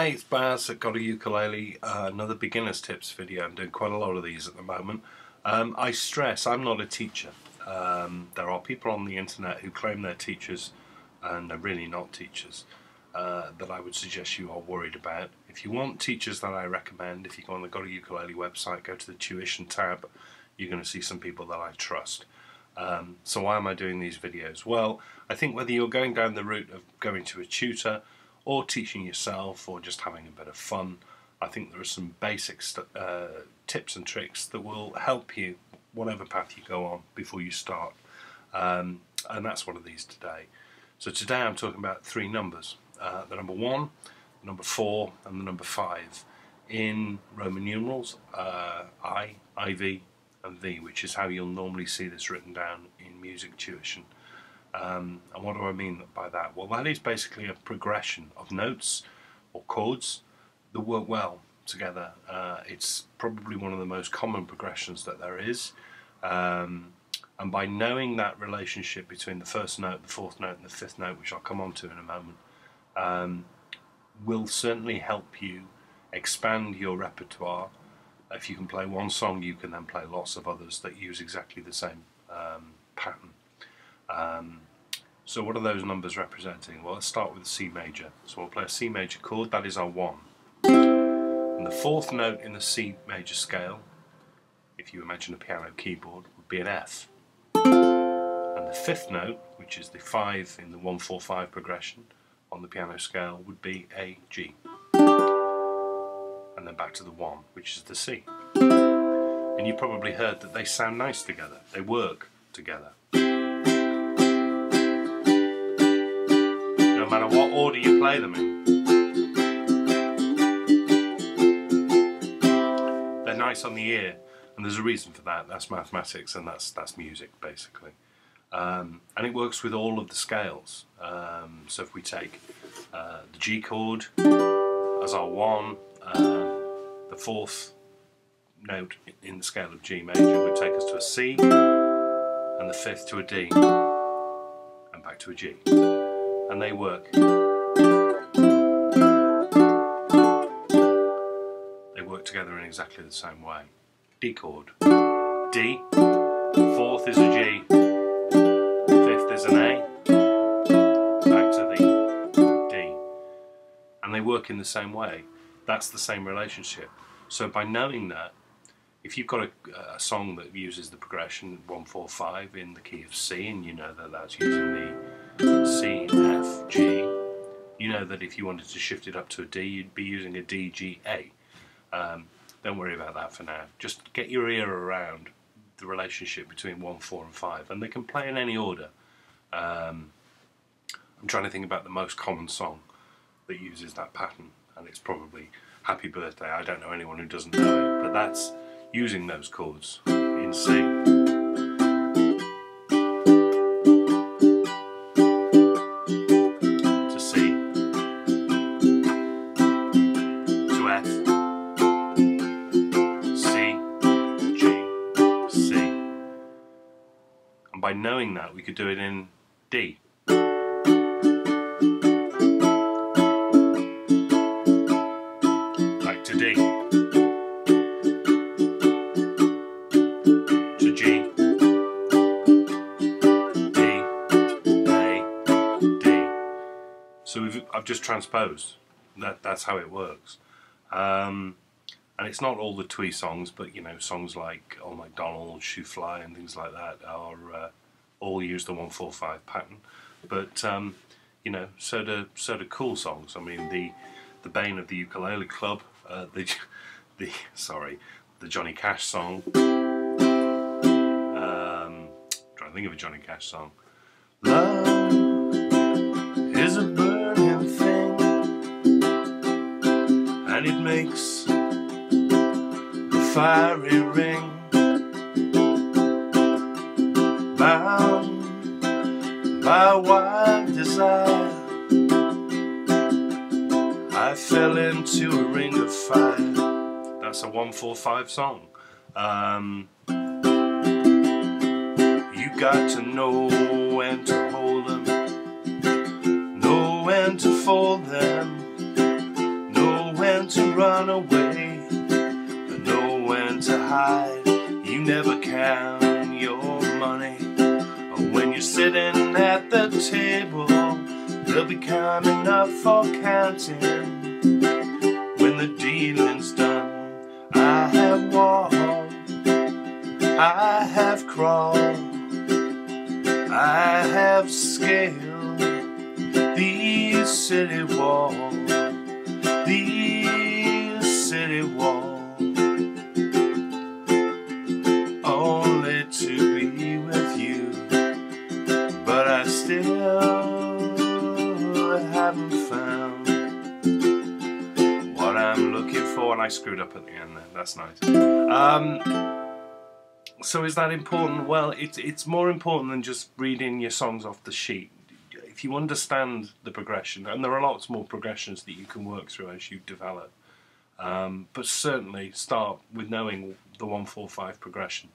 Hey, it's Baz at Got a Ukulele, uh, another beginner's tips video. I'm doing quite a lot of these at the moment. Um, I stress I'm not a teacher. Um, there are people on the internet who claim they're teachers and they're really not teachers uh, that I would suggest you are worried about. If you want teachers that I recommend, if you go on the Got a Ukulele website, go to the tuition tab, you're going to see some people that I trust. Um, so why am I doing these videos? Well, I think whether you're going down the route of going to a tutor or teaching yourself or just having a bit of fun, I think there are some basic uh, tips and tricks that will help you whatever path you go on before you start. Um, and that's one of these today. So today I'm talking about three numbers. Uh, the number one, the number four and the number five in Roman numerals, uh, I, IV and V, which is how you'll normally see this written down in music tuition. Um, and what do I mean by that? Well, that is basically a progression of notes or chords that work well together. Uh, it's probably one of the most common progressions that there is. Um, and by knowing that relationship between the first note, the fourth note, and the fifth note, which I'll come on to in a moment, um, will certainly help you expand your repertoire. If you can play one song, you can then play lots of others that use exactly the same um, pattern. Um, so what are those numbers representing? Well, let's start with C major. So we'll play a C major chord, that is our 1. And the fourth note in the C major scale, if you imagine a piano keyboard, would be an F. And the fifth note, which is the 5 in the 1-4-5 progression on the piano scale, would be a G. And then back to the 1, which is the C. And you probably heard that they sound nice together, they work together. Matter what order you play them in. They're nice on the ear, and there's a reason for that. That's mathematics, and that's that's music basically. Um, and it works with all of the scales. Um, so if we take uh, the G chord as our one, uh, the fourth note in the scale of G major would take us to a C, and the fifth to a D, and back to a G and they work. They work together in exactly the same way. D chord. D, fourth is a G, fifth is an A, back to the D. And they work in the same way. That's the same relationship. So by knowing that, if you've got a, a, song that uses the progression 145 in the key of C and you know that that's using the C, G, you know that if you wanted to shift it up to a D, you'd be using a D, G, A. Um, don't worry about that for now. Just get your ear around the relationship between 1, 4 and 5 and they can play in any order. Um, I'm trying to think about the most common song that uses that pattern and it's probably Happy Birthday. I don't know anyone who doesn't know it, but that's using those chords in C. by knowing that we could do it in D. Back to D. To G. D. A. D. So I've just transposed. That, that's how it works. Um, and it's not all the twee songs, but you know, songs like "Oh MacDonald," "Shoo Fly," and things like that are uh, all use the 145 pattern. But um, you know, so do so do cool songs. I mean, the the bane of the ukulele club, uh, the the sorry, the Johnny Cash song. Um, trying to think of a Johnny Cash song. Love is a burning and it makes a fiery ring. bound by wild desire. I fell into a ring of fire. That's a 145 song. Um, you got to know when to hold them, know when to fold them, to run away, but know when to hide. You never count your money. When you're sitting at the table, there'll be coming up for counting. When the dealing's done, I have walked, I have crawled, I have scaled these city walls, these city walls, only to be with you. But I still haven't found what I'm looking for, and I screwed up at the end there. That's nice. Um, so is that important? Well, it's it's more important than just reading your songs off the sheet. You understand the progression, and there are lots more progressions that you can work through as you develop, um, but certainly start with knowing the one four five progression,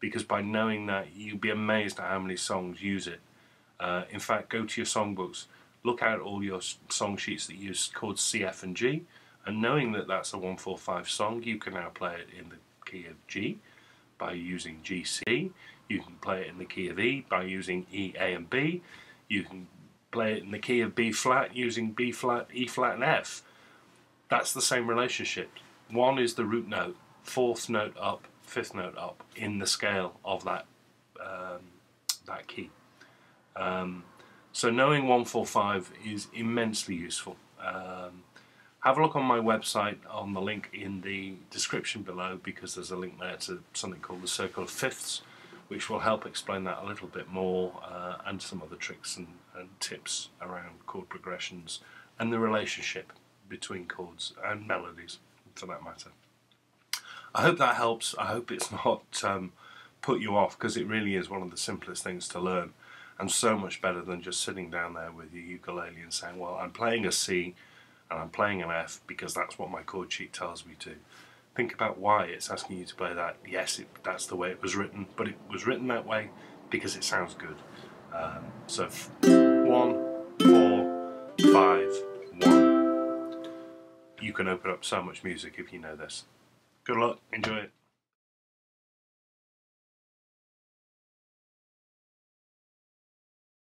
because by knowing that, you'll be amazed at how many songs use it. Uh, in fact, go to your songbooks, look out all your song sheets that use chords C, F, and G, and knowing that that's a one four five song, you can now play it in the key of G by using G C. You can play it in the key of E by using E, A, and B. You can play it in the key of B flat using B flat, E flat, and F. That's the same relationship. One is the root note, fourth note up, fifth note up in the scale of that um, that key. Um, so knowing 145 is immensely useful. Um, have a look on my website on the link in the description below because there's a link there to something called the Circle of Fifths which will help explain that a little bit more uh, and some other tricks and, and tips around chord progressions and the relationship between chords and melodies for that matter. I hope that helps. I hope it's not um, put you off because it really is one of the simplest things to learn and so much better than just sitting down there with your ukulele and saying, well, I'm playing a C and I'm playing an F because that's what my chord sheet tells me to. Think about why it's asking you to play that. Yes, it, that's the way it was written, but it was written that way because it sounds good. Um, so one, four, five, one. You can open up so much music if you know this. Good luck, enjoy it.